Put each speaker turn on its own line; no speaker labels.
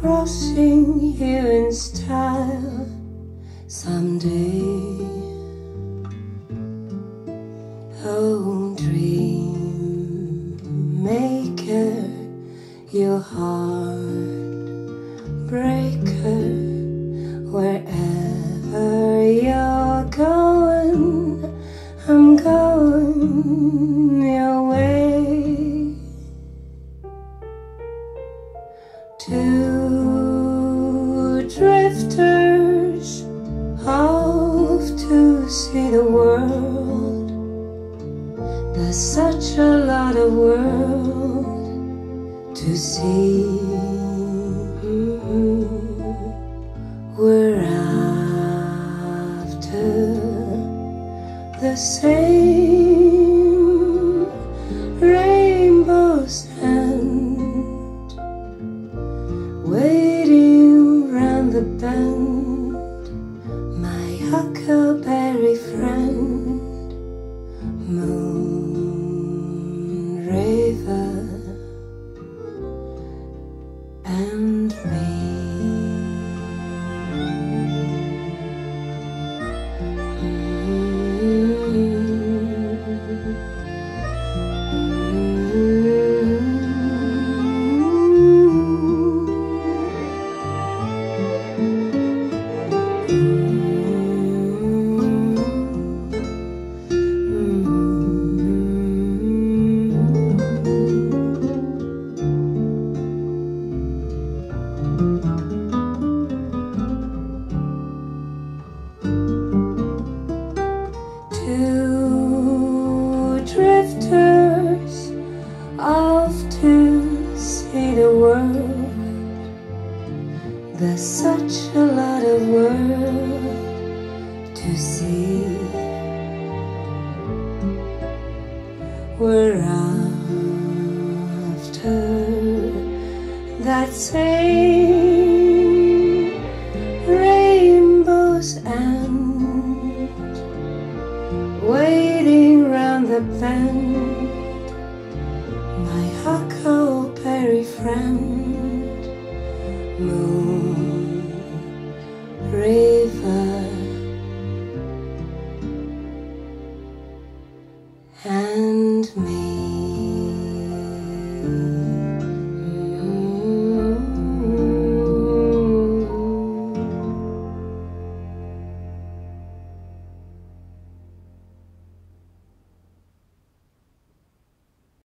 crossing you in style someday. Oh, dream maker, you heart breaker, where. See the world. There's such a lot of world to see. We're after the same rainbow's end, waiting round the bend. And me. Two There's such a lot of world to see. We're after that same rainbow's end waiting round the bend. My huckleberry friend, Moon and me.